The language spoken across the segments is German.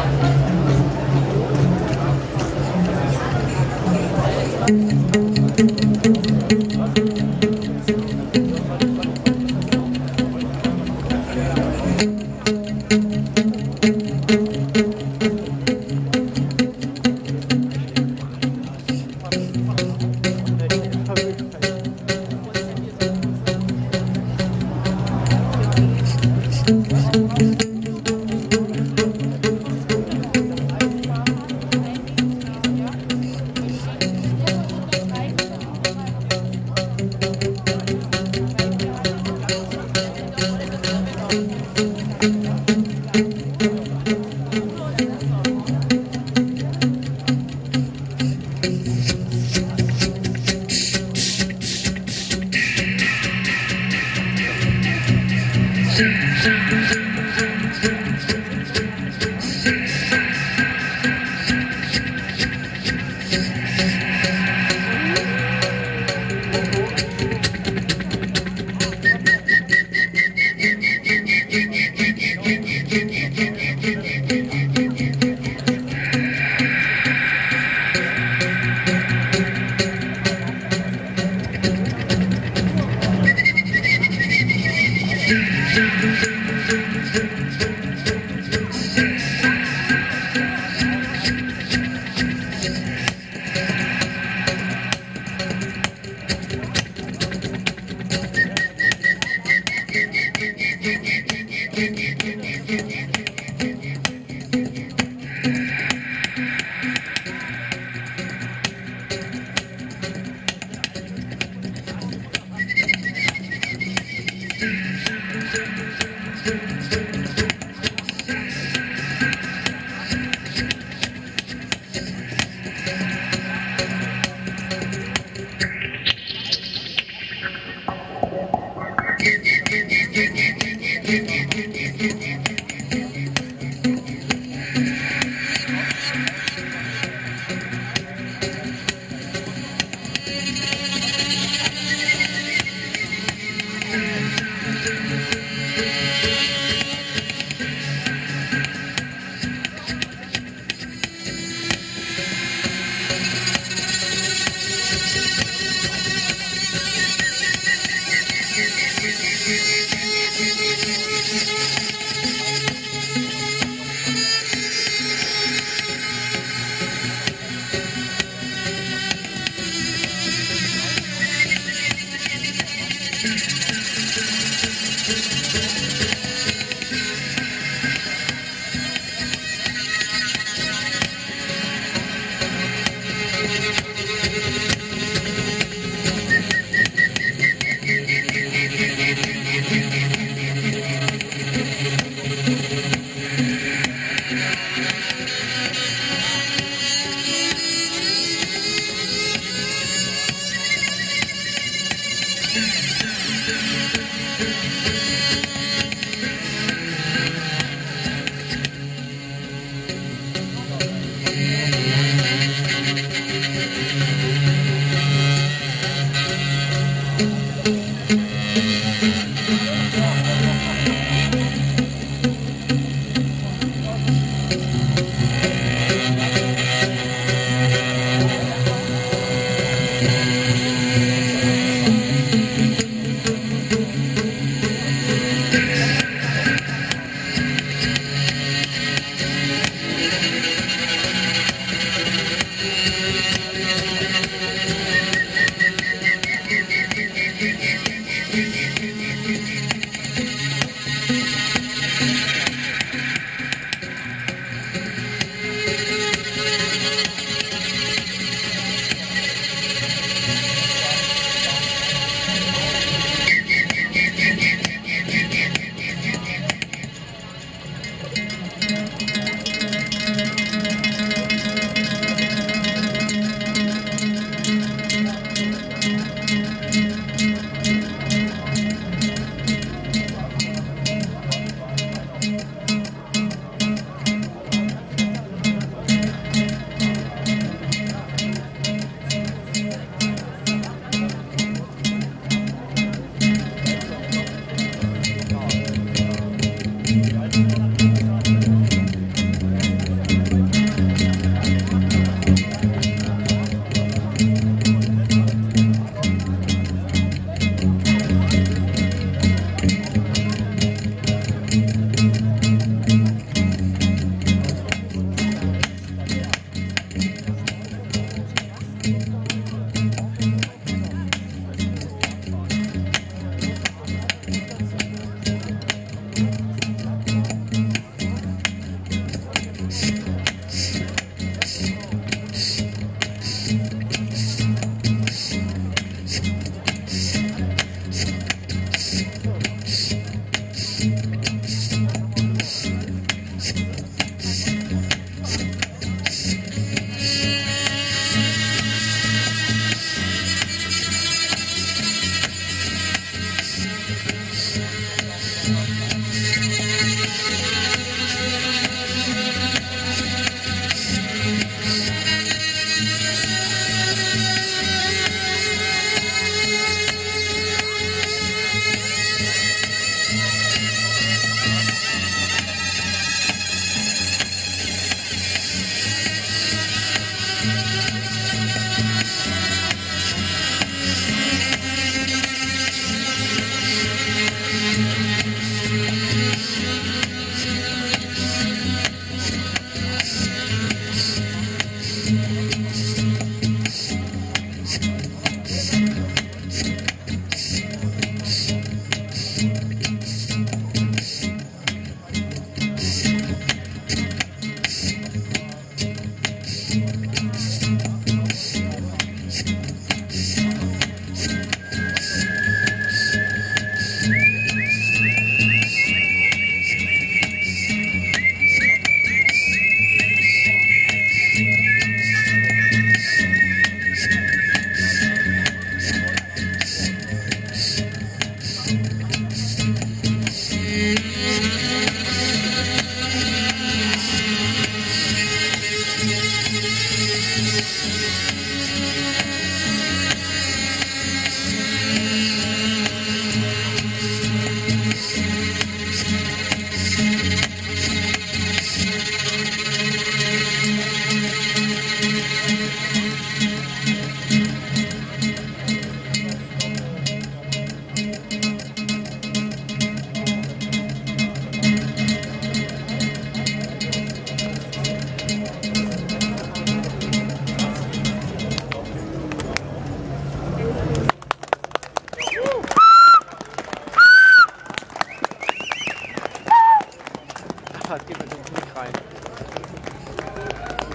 감사합니다.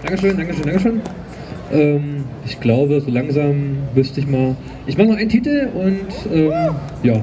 Dankeschön, Dankeschön, Dankeschön. Ähm, ich glaube, so langsam wüsste ich mal. Ich mache noch einen Titel und ähm, ja,